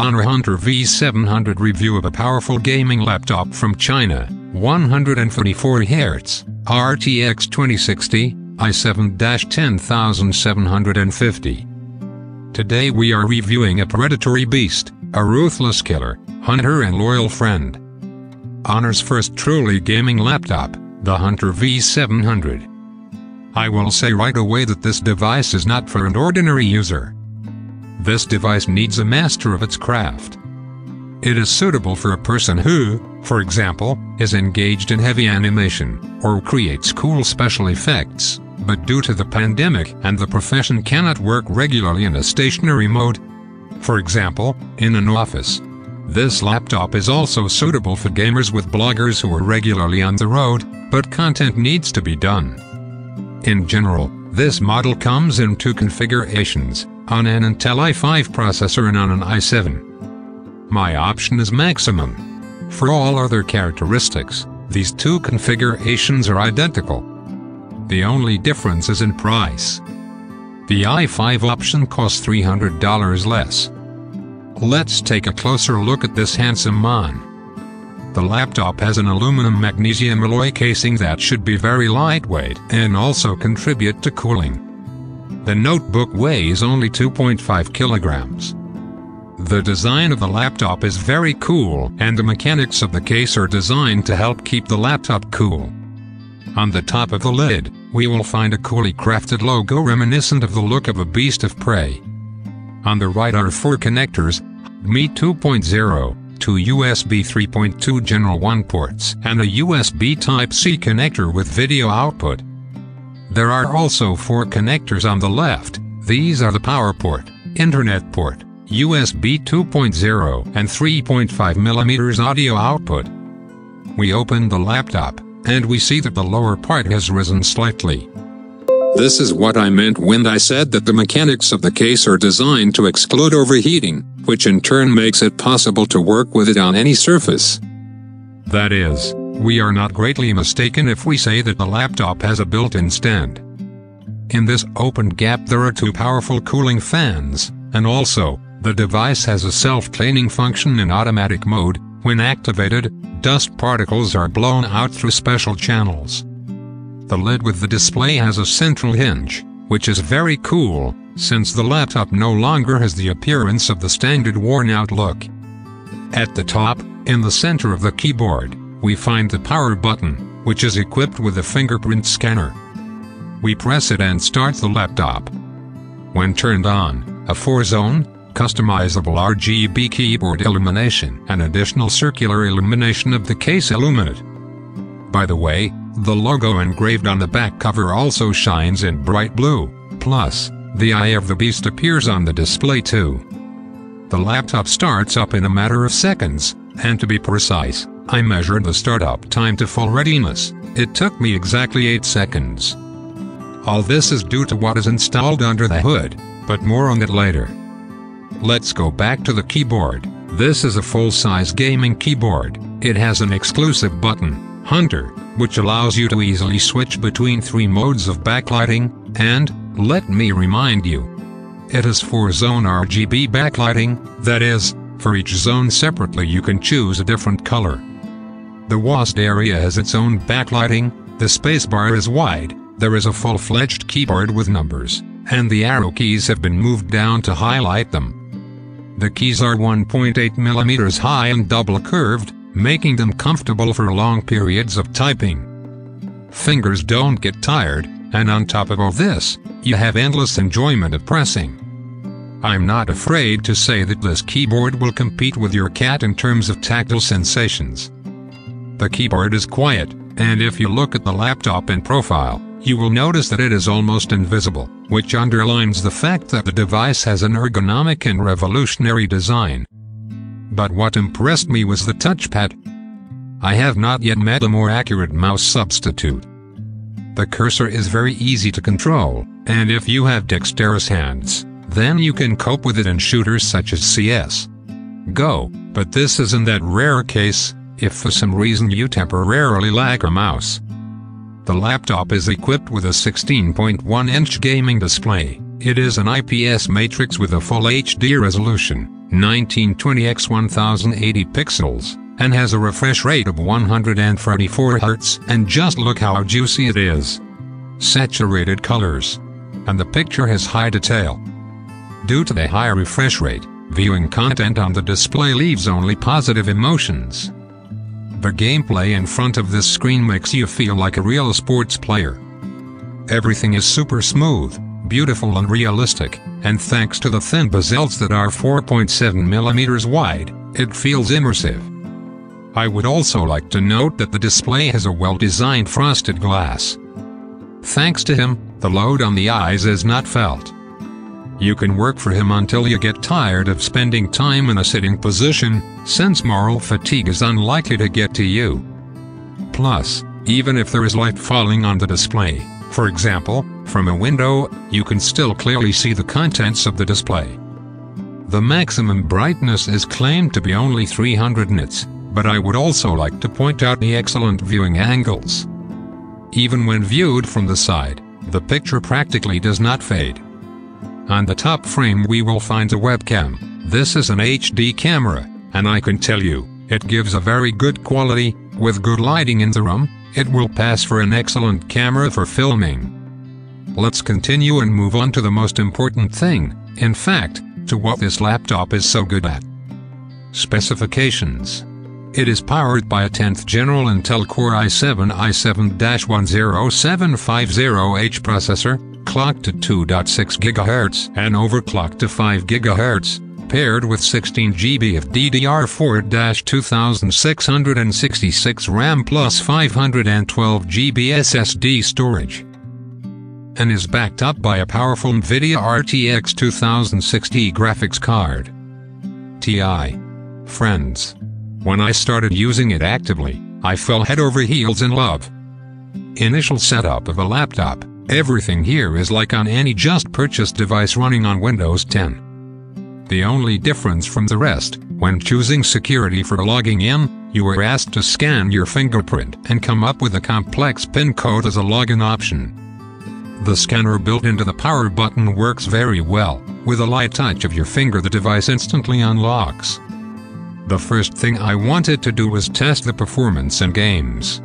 Honor Hunter V700 review of a powerful gaming laptop from China, 144 Hz, RTX 2060, i7-10750. Today we are reviewing a predatory beast, a ruthless killer, hunter and loyal friend. Honor's first truly gaming laptop, the Hunter V700. I will say right away that this device is not for an ordinary user. This device needs a master of its craft. It is suitable for a person who, for example, is engaged in heavy animation, or creates cool special effects, but due to the pandemic and the profession cannot work regularly in a stationary mode. For example, in an office. This laptop is also suitable for gamers with bloggers who are regularly on the road, but content needs to be done. In general, this model comes in two configurations, on an Intel i5 processor and on an i7. My option is maximum. For all other characteristics, these two configurations are identical. The only difference is in price. The i5 option costs $300 less. Let's take a closer look at this handsome mon. The laptop has an aluminum magnesium alloy casing that should be very lightweight and also contribute to cooling. The notebook weighs only 2.5 kilograms. The design of the laptop is very cool and the mechanics of the case are designed to help keep the laptop cool. On the top of the lid, we will find a coolly crafted logo reminiscent of the look of a beast of prey. On the right are four connectors, Me 2.0, two USB 3.2 General 1 ports, and a USB Type-C connector with video output. There are also four connectors on the left, these are the power port, internet port, USB 2.0 and 3.5mm audio output. We open the laptop, and we see that the lower part has risen slightly. This is what I meant when I said that the mechanics of the case are designed to exclude overheating, which in turn makes it possible to work with it on any surface. That is, we are not greatly mistaken if we say that the laptop has a built-in stand. In this open gap there are two powerful cooling fans, and also, the device has a self-cleaning function in automatic mode, when activated, dust particles are blown out through special channels. The lid with the display has a central hinge, which is very cool, since the laptop no longer has the appearance of the standard worn-out look. At the top, in the center of the keyboard, we find the power button, which is equipped with a fingerprint scanner. We press it and start the laptop. When turned on, a 4-zone, customizable RGB keyboard illumination and additional circular illumination of the case illuminate. By the way, the logo engraved on the back cover also shines in bright blue, plus, the eye of the beast appears on the display too. The laptop starts up in a matter of seconds, and to be precise, I measured the startup time to full readiness. It took me exactly 8 seconds. All this is due to what is installed under the hood, but more on it later. Let's go back to the keyboard. This is a full-size gaming keyboard. It has an exclusive button, Hunter, which allows you to easily switch between three modes of backlighting, and, let me remind you, it has 4-zone RGB backlighting, that is, for each zone separately you can choose a different color. The WASD area has its own backlighting, the spacebar is wide, there is a full-fledged keyboard with numbers, and the arrow keys have been moved down to highlight them. The keys are 1.8 millimeters high and double curved, making them comfortable for long periods of typing. Fingers don't get tired, and on top of all this, you have endless enjoyment of pressing. I'm not afraid to say that this keyboard will compete with your cat in terms of tactile sensations. The keyboard is quiet, and if you look at the laptop in profile, you will notice that it is almost invisible, which underlines the fact that the device has an ergonomic and revolutionary design. But what impressed me was the touchpad. I have not yet met a more accurate mouse substitute. The cursor is very easy to control, and if you have dexterous hands, then you can cope with it in shooters such as CS. Go, but this is in that rare case, if for some reason you temporarily lack a mouse. The laptop is equipped with a 16.1-inch gaming display, It is an IPS matrix with a full HD resolution, 1920 x 1080 pixels, and has a refresh rate of 144 Hz. And just look how juicy it is. Saturated colors. And the picture has high detail. Due to the high refresh rate, viewing content on the display leaves only positive emotions. The gameplay in front of this screen makes you feel like a real sports player. Everything is super smooth, beautiful and realistic, and thanks to the thin bezels that are 4.7mm wide, it feels immersive. I would also like to note that the display has a well-designed frosted glass. Thanks to him, the load on the eyes is not felt. You can work for him until you get tired of spending time in a sitting position, since moral fatigue is unlikely to get to you. Plus, even if there is light falling on the display, for example, from a window, you can still clearly see the contents of the display. The maximum brightness is claimed to be only 300 nits, but I would also like to point out the excellent viewing angles. Even when viewed from the side, the picture practically does not fade. On the top frame we will find a webcam. This is an HD camera, and I can tell you, it gives a very good quality, with good lighting in the room, it will pass for an excellent camera for filming. Let's continue and move on to the most important thing, in fact, to what this laptop is so good at. Specifications. It is powered by a 10th General Intel Core i7 i7-10750H processor, clocked to 2.6 GHz and overclocked to 5 GHz, paired with 16 GB of DDR4-2666 RAM plus 512 GB SSD storage. And is backed up by a powerful NVIDIA RTX 2060 graphics card. TI. Friends. When I started using it actively, I fell head over heels in love. Initial setup of a laptop Everything here is like on any just purchased device running on Windows 10. The only difference from the rest, when choosing security for logging in, you are asked to scan your fingerprint and come up with a complex PIN code as a login option. The scanner built into the power button works very well. With a light touch of your finger the device instantly unlocks. The first thing I wanted to do was test the performance in games.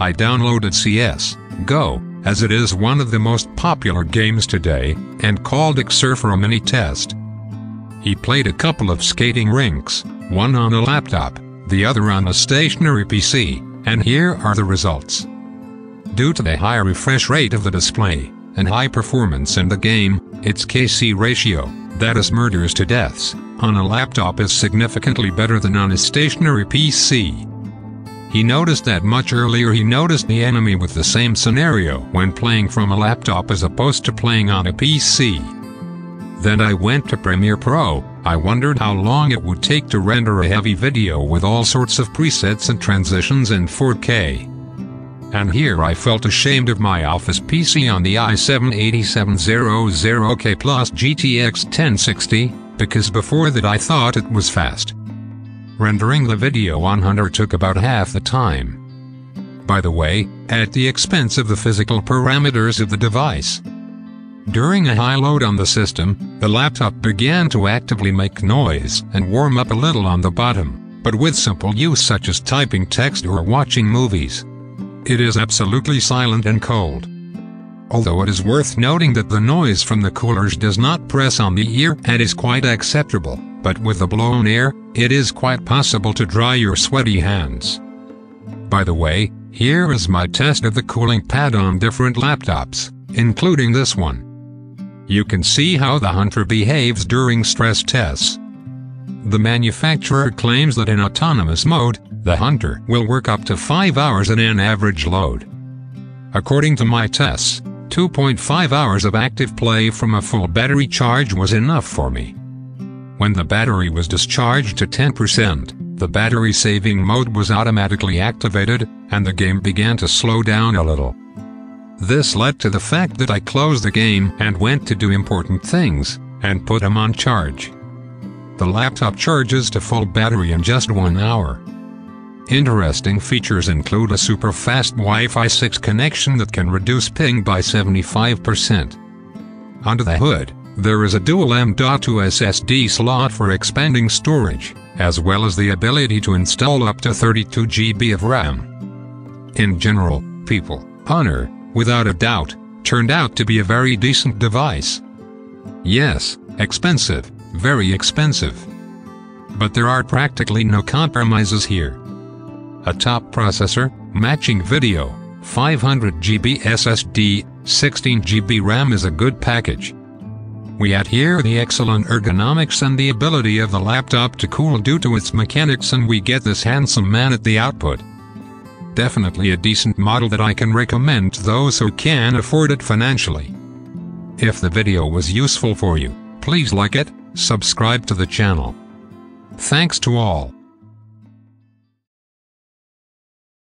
I downloaded CS GO as it is one of the most popular games today, and called Xur for a mini test. He played a couple of skating rinks, one on a laptop, the other on a stationary PC, and here are the results. Due to the high refresh rate of the display, and high performance in the game, its KD ratio, that is murders to deaths, on a laptop is significantly better than on a stationary PC. He noticed that much earlier he noticed the enemy with the same scenario when playing from a laptop as opposed to playing on a PC. Then I went to Premiere Pro, I wondered how long it would take to render a heavy video with all sorts of presets and transitions in 4K. And here I felt ashamed of my Office PC on the i7-8700K plus GTX 1060, because before that I thought it was fast. Rendering the video on Hunter took about half the time. By the way, at the expense of the physical parameters of the device. During a high load on the system, the laptop began to actively make noise and warm up a little on the bottom, but with simple use such as typing text or watching movies. It is absolutely silent and cold. Although it is worth noting that the noise from the coolers does not press on the ear and is quite acceptable but with the blown air, it is quite possible to dry your sweaty hands. By the way, here is my test of the cooling pad on different laptops, including this one. You can see how the Hunter behaves during stress tests. The manufacturer claims that in autonomous mode, the Hunter will work up to 5 hours in an average load. According to my tests, 2.5 hours of active play from a full battery charge was enough for me. When the battery was discharged to 10%, the battery saving mode was automatically activated, and the game began to slow down a little. This led to the fact that I closed the game and went to do important things, and put them on charge. The laptop charges to full battery in just one hour. Interesting features include a super fast Wi-Fi 6 connection that can reduce ping by 75%. Under the hood, there is a dual M.2 SSD slot for expanding storage, as well as the ability to install up to 32 GB of RAM. In general, people, Honor, without a doubt, turned out to be a very decent device. Yes, expensive, very expensive. But there are practically no compromises here. A top processor, matching video, 500 GB SSD, 16 GB RAM is a good package. We add here the excellent ergonomics and the ability of the laptop to cool due to its mechanics and we get this handsome man at the output. Definitely a decent model that I can recommend to those who can afford it financially. If the video was useful for you, please like it, subscribe to the channel. Thanks to all.